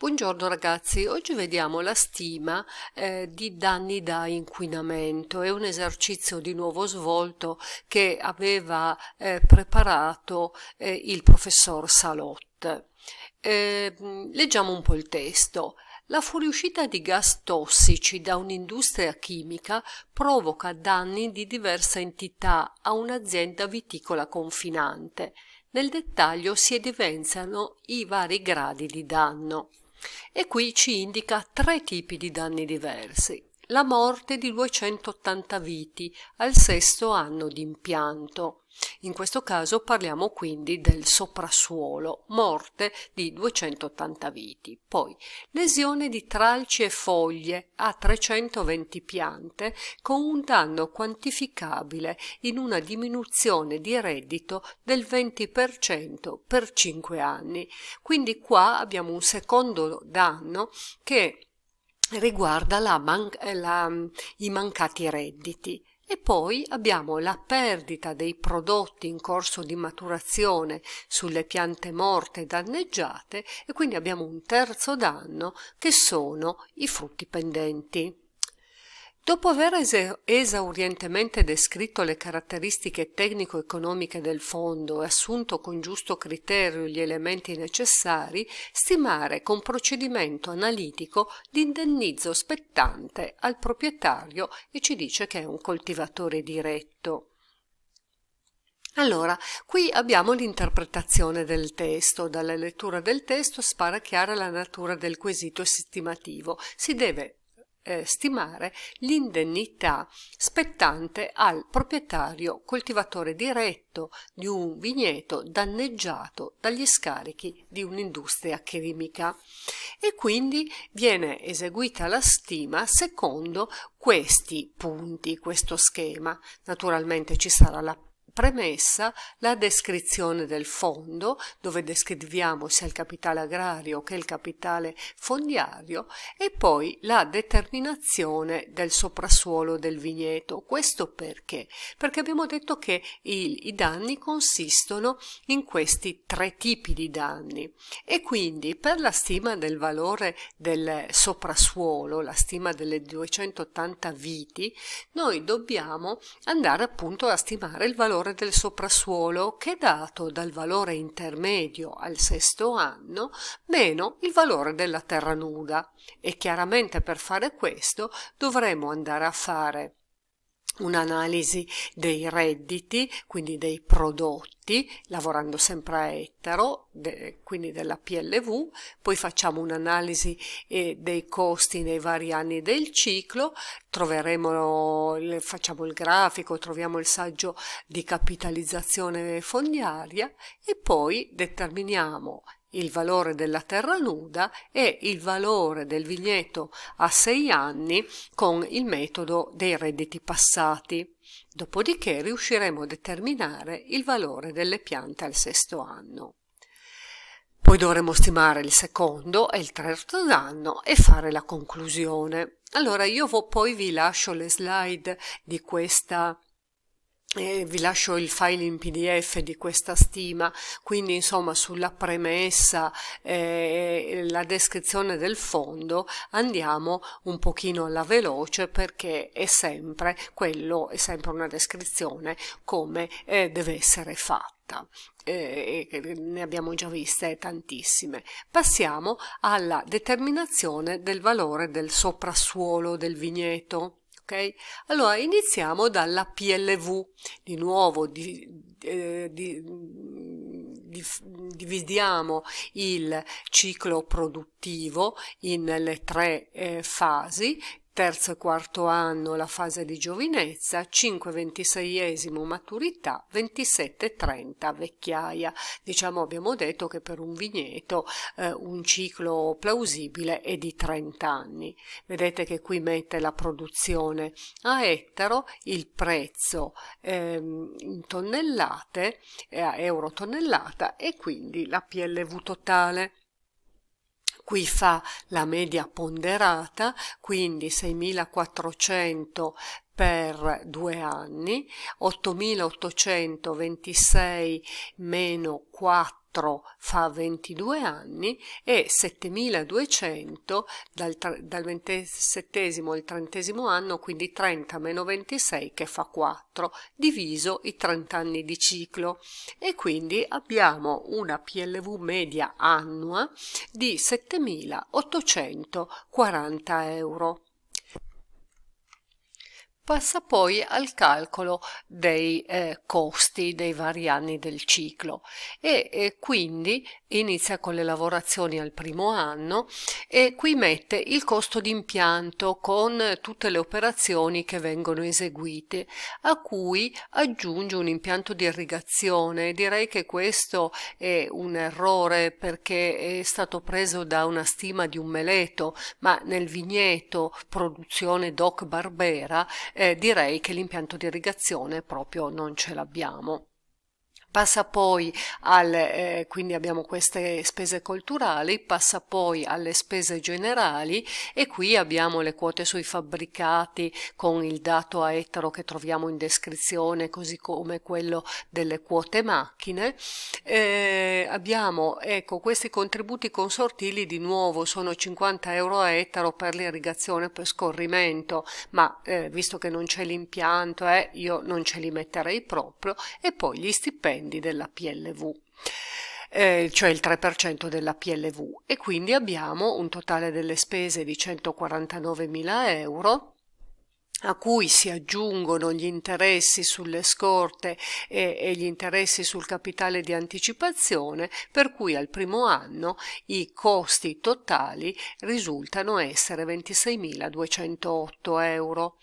Buongiorno ragazzi, oggi vediamo la stima eh, di danni da inquinamento. È un esercizio di nuovo svolto che aveva eh, preparato eh, il professor Salot. Eh, leggiamo un po' il testo. La fuoriuscita di gas tossici da un'industria chimica provoca danni di diversa entità a un'azienda viticola confinante. Nel dettaglio si evidenziano i vari gradi di danno e qui ci indica tre tipi di danni diversi. La morte di 280 viti al sesto anno di impianto. In questo caso parliamo quindi del soprassuolo, morte di 280 viti. Poi lesione di tralci e foglie a 320 piante con un danno quantificabile in una diminuzione di reddito del 20% per 5 anni. Quindi qua abbiamo un secondo danno che riguarda la man- la, i mancati redditi. E poi abbiamo la perdita dei prodotti in corso di maturazione sulle piante morte danneggiate e quindi abbiamo un terzo danno che sono i frutti pendenti. Dopo aver esaurientemente descritto le caratteristiche tecnico-economiche del fondo e assunto con giusto criterio gli elementi necessari, stimare con procedimento analitico l'indennizzo spettante al proprietario e ci dice che è un coltivatore diretto. Allora, qui abbiamo l'interpretazione del testo. Dalla lettura del testo spara chiara la natura del quesito estimativo. Si deve eh, stimare l'indennità spettante al proprietario coltivatore diretto di un vigneto danneggiato dagli scarichi di un'industria chimica e quindi viene eseguita la stima secondo questi punti, questo schema. Naturalmente ci sarà la premessa la descrizione del fondo, dove descriviamo sia il capitale agrario che il capitale fondiario, e poi la determinazione del soprassuolo del vigneto. Questo perché? Perché abbiamo detto che il, i danni consistono in questi tre tipi di danni e quindi per la stima del valore del soprassuolo, la stima delle 280 viti, noi dobbiamo andare appunto a stimare il valore valore del soprassuolo che è dato dal valore intermedio al sesto anno meno il valore della terra nuda. E chiaramente per fare questo dovremo andare a fare un'analisi dei redditi, quindi dei prodotti, lavorando sempre a ettaro, de, quindi della PLV, poi facciamo un'analisi eh, dei costi nei vari anni del ciclo, troveremo, facciamo il grafico, troviamo il saggio di capitalizzazione fondiaria e poi determiniamo il valore della terra nuda e il valore del vigneto a sei anni con il metodo dei redditi passati. Dopodiché riusciremo a determinare il valore delle piante al sesto anno. Poi dovremo stimare il secondo e il terzo anno e fare la conclusione. Allora io poi vi lascio le slide di questa eh, vi lascio il file in pdf di questa stima quindi insomma sulla premessa eh, la descrizione del fondo andiamo un pochino alla veloce perché è sempre quello è sempre una descrizione come eh, deve essere fatta eh, ne abbiamo già viste tantissime. Passiamo alla determinazione del valore del soprassuolo del vigneto. Ok? Allora iniziamo dalla PLV, di nuovo di, eh, di, di, dividiamo il ciclo produttivo in tre eh, fasi terzo e quarto anno la fase di giovinezza, 5 26esimo maturità, 27 30 vecchiaia. Diciamo abbiamo detto che per un vigneto eh, un ciclo plausibile è di 30 anni. Vedete che qui mette la produzione a ettaro, il prezzo ehm, in tonnellate, eh, euro tonnellata e quindi la PLV totale qui fa la media ponderata, quindi 6.400 per due anni, 8.826 meno 4 4 fa 22 anni e 7200 dal, dal 27 al 30 anno, quindi 30 meno 26 che fa 4, diviso i 30 anni di ciclo e quindi abbiamo una PLV media annua di 7840 euro. Passa poi al calcolo dei eh, costi dei vari anni del ciclo. E, e, quindi inizia con le lavorazioni al primo anno e qui mette il costo d'impianto con tutte le operazioni che vengono eseguite a cui aggiunge un impianto di irrigazione. Direi che questo è un errore perché è stato preso da una stima di un meleto, ma nel vigneto produzione Doc Barbera eh, direi che l'impianto di irrigazione proprio non ce l'abbiamo. Passa poi alle, eh, quindi abbiamo queste spese culturali, passa poi alle spese generali e qui abbiamo le quote sui fabbricati con il dato a ettaro che troviamo in descrizione, così come quello delle quote macchine. Eh, abbiamo ecco, questi contributi consortili di nuovo sono 50 euro a ettaro per l'irrigazione per scorrimento, ma eh, visto che non c'è l'impianto eh, io non ce li metterei proprio e poi gli stipendi stipendi della PLV. Eh, cioè il 3% della PLV e quindi abbiamo un totale delle spese di 149.000 euro a cui si aggiungono gli interessi sulle scorte e, e, gli interessi sul capitale di anticipazione, per cui al primo anno i costi totali risultano essere 26.208 euro.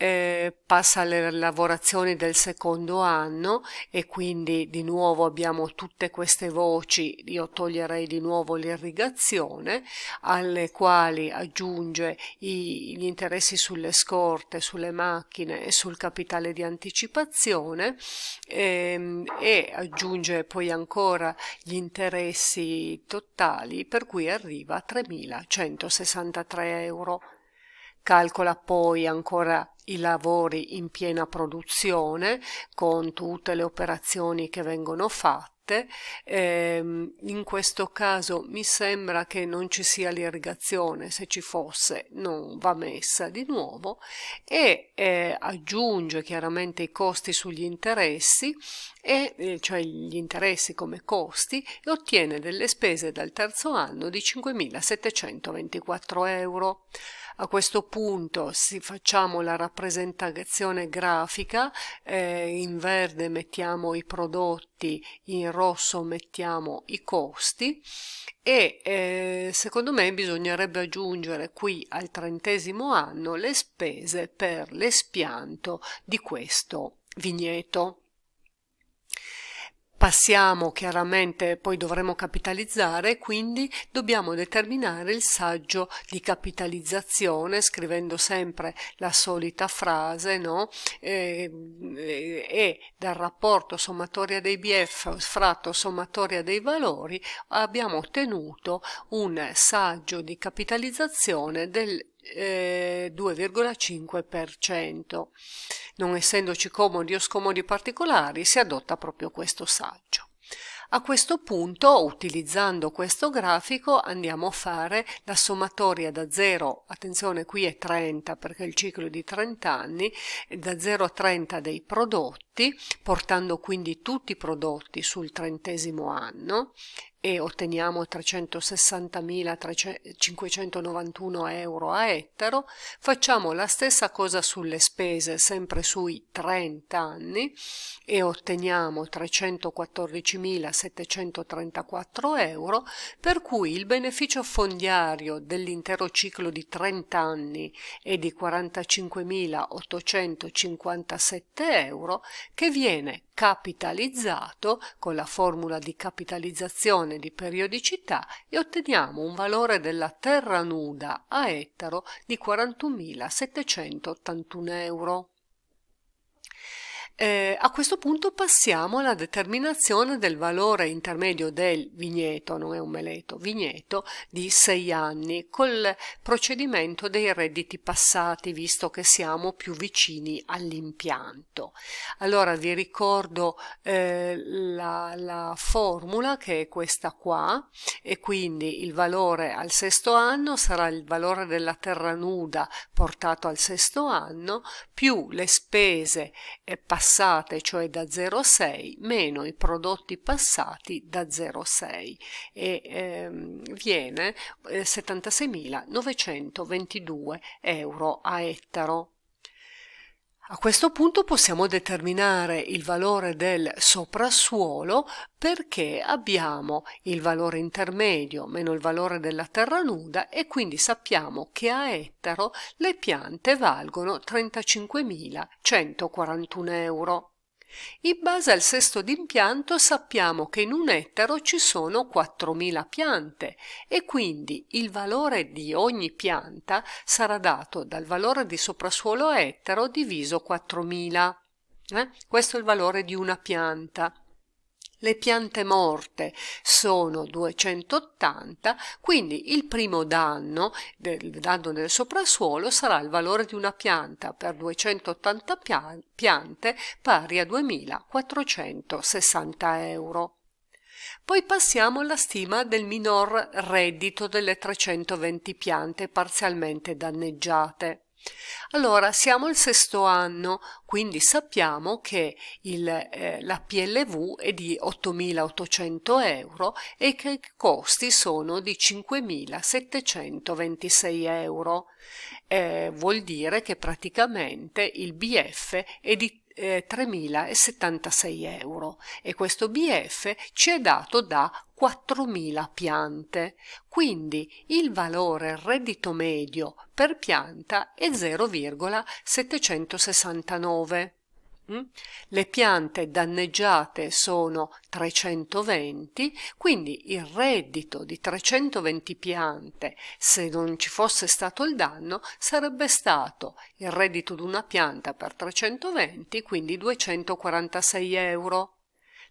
Eh, passa alle lavorazioni del secondo anno e quindi di nuovo abbiamo tutte queste voci, io toglierei di nuovo l'irrigazione, alle quali aggiunge i, gli interessi sulle scorte sulle macchine e sul capitale di anticipazione ehm, e aggiunge poi ancora gli interessi totali per cui arriva a 3.163 euro. Calcola poi ancora i lavori in piena produzione con tutte le operazioni che vengono fatte eh, in questo caso mi sembra che non ci sia l'irrigazione, se ci fosse non va messa di nuovo e eh, aggiunge chiaramente i costi sugli interessi e eh, cioè gli interessi come costi e ottiene delle spese dal terzo anno di 5.724 euro. A questo punto si facciamo la rappresentazione grafica, eh, in verde mettiamo i prodotti, in rosso mettiamo i costi e eh, secondo me bisognerebbe aggiungere qui al trentesimo anno le spese per l'espianto di questo vigneto. Passiamo chiaramente, poi dovremo capitalizzare, quindi dobbiamo determinare il saggio di capitalizzazione scrivendo sempre la solita frase, no? E, e dal rapporto sommatoria dei BF fratto sommatoria dei valori abbiamo ottenuto un saggio di capitalizzazione del eh, 2,5%. Non essendoci comodi o scomodi particolari, si adotta proprio questo saggio. A questo punto, utilizzando questo grafico, andiamo a fare la sommatoria da 0, attenzione qui è 30 perché il ciclo è di 30 anni, da 0 a 30 dei prodotti, portando quindi tutti i prodotti sul trentesimo anno e otteniamo 360.591 euro a ettaro, facciamo la stessa cosa sulle spese, sempre sui 30 anni, e otteniamo 314.734 euro, per cui il beneficio fondiario dell'intero ciclo di 30 anni è di 45.857 euro, che viene capitalizzato con la formula di capitalizzazione di periodicità e otteniamo un valore della terra nuda a ettaro di 41.781 euro. Eh, a questo punto passiamo alla determinazione del valore intermedio del vigneto, non è un meleto, vigneto di 6 anni, col procedimento dei redditi passati, visto che siamo più vicini all'impianto. Allora vi ricordo eh, la, la formula che è questa qua, e quindi il valore al sesto anno sarà il valore della terra nuda portato al sesto anno, più le spese passate passate, cioè da 0,6, meno i prodotti passati da 0,6 e ehm, viene eh, 76.922 euro a ettaro. A questo punto possiamo determinare il valore del soprassuolo perché abbiamo il valore intermedio meno il valore della terra nuda e quindi sappiamo che a ettaro le piante valgono 35.141 euro. In base al sesto d'impianto sappiamo che in un ettaro ci sono 4.000 piante e quindi il valore di ogni pianta sarà dato dal valore di soprassuolo ettaro diviso 4.000. Eh? Questo è il valore di una pianta. Le piante morte sono 280, quindi il primo danno del danno del soprassuolo sarà il valore di una pianta per 280 piante pari a 2460 euro. Poi passiamo alla stima del minor reddito delle 320 piante parzialmente danneggiate. Allora, siamo al sesto anno, quindi sappiamo che il, eh, la PLV è di 8.800 euro e che i costi sono di 5.726 euro. Eh, vuol dire che praticamente il BF è di eh, 3.076 euro e questo BF ci è dato da 4.000 piante, quindi il valore reddito medio per pianta è 0,769. Mm? Le piante danneggiate sono 320, quindi il reddito di 320 piante, se non ci fosse stato il danno, sarebbe stato il reddito di una pianta per 320, quindi 246 euro.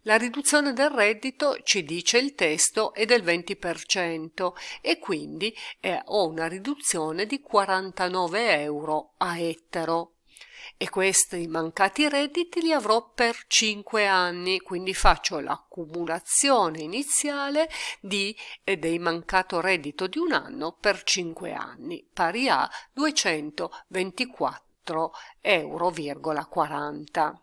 La riduzione del reddito, ci dice il testo, è del 20% e quindi eh, ho una riduzione di 49 euro a ettaro e questi mancati redditi li avrò per 5 anni, quindi faccio l'accumulazione iniziale di, eh, dei mancato reddito di un anno per 5 anni, pari a 224 euro, 40.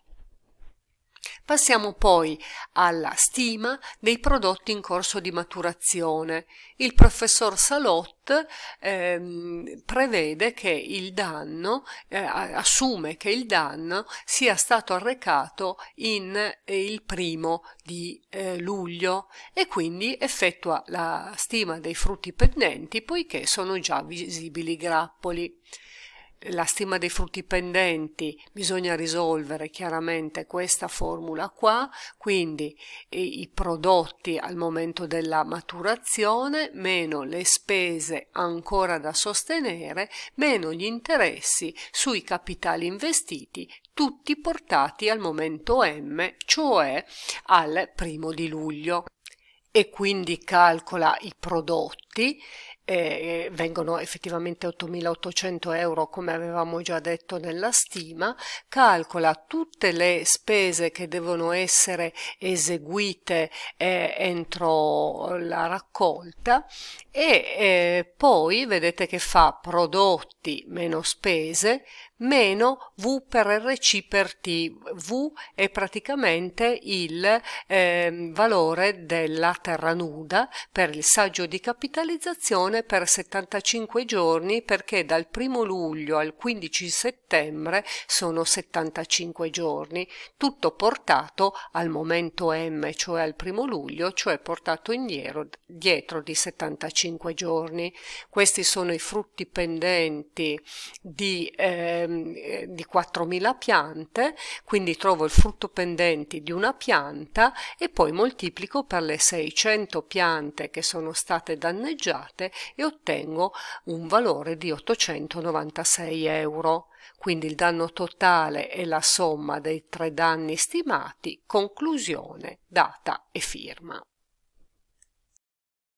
Passiamo poi alla stima dei prodotti in corso di maturazione. Il professor Salot ehm, prevede che il danno, eh, assume che il danno sia stato arrecato in eh, il primo di eh, luglio e quindi effettua la stima dei frutti pendenti poiché sono già visibili grappoli la stima dei frutti pendenti bisogna risolvere chiaramente questa formula qua. Quindi i, prodotti al momento della maturazione meno le spese ancora da sostenere meno gli interessi sui capitali investiti tutti portati al momento M cioè al primo di luglio. E quindi calcola i prodotti eh, vengono effettivamente 8.800 euro come avevamo già detto nella stima, calcola tutte le spese che devono essere eseguite eh, entro la raccolta e eh, poi vedete che fa prodotti meno spese meno V per RC per T. V è praticamente il eh, valore della terra nuda per il saggio di capitalizzazione per 75 giorni perché dal 1 luglio al 15 settembre sono 75 giorni, tutto portato al momento M, cioè al 1 luglio, cioè portato indietro dietro di 75 giorni. Questi sono i frutti pendenti di eh, eh, di 4.000 piante, quindi trovo il frutto pendenti di una pianta e poi moltiplico per le 600 piante che sono state danneggiate e ottengo un valore di 896 euro. Quindi il danno totale è la somma dei tre danni stimati, conclusione, data e firma.